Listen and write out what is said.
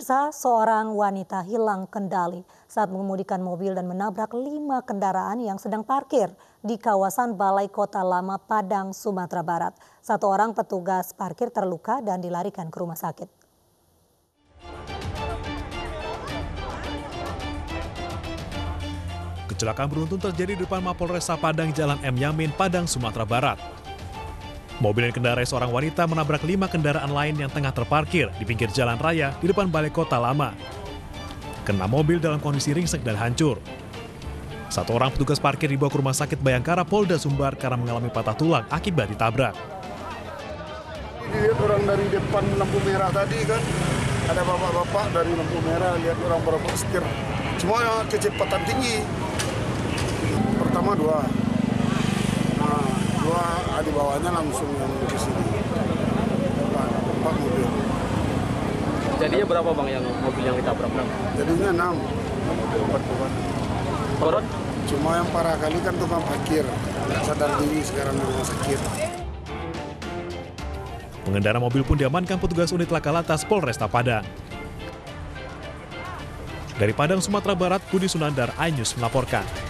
Pemirsa, seorang wanita hilang kendali saat mengemudikan mobil dan menabrak lima kendaraan yang sedang parkir di kawasan Balai Kota Lama Padang, Sumatera Barat. Satu orang petugas parkir terluka dan dilarikan ke rumah sakit. Kecelakaan beruntun terjadi di depan Mapolresta Padang Jalan M. Yamin, Padang, Sumatera Barat. Mobil yang dikendarai seorang wanita menabrak lima kendaraan lain yang tengah terparkir di pinggir jalan raya di depan balai kota lama. Kena mobil dalam kondisi ringsek dan hancur. Satu orang petugas parkir dibawa ke rumah sakit Bayangkara Polda Sumbar karena mengalami patah tulang akibat ditabrak. Lihat orang dari depan lampu merah tadi kan, ada bapak-bapak dari lampu merah, lihat orang berapa setir. Cuma kecepatan tinggi. Pertama dua, bawahnya langsung yang di sini. Empat mobil. Jadinya berapa bang yang mobil yang ditabrak bang? jadinya enam. Empat korban korban cuma yang parah kali kan tukang parkir. Sadar diri sekarang di rumah sakit. Pengendara mobil pun diamankan petugas unit laka lantas Polresta Padang. Dari Padang, Sumatera Barat, Budi Sunandar, iNews melaporkan.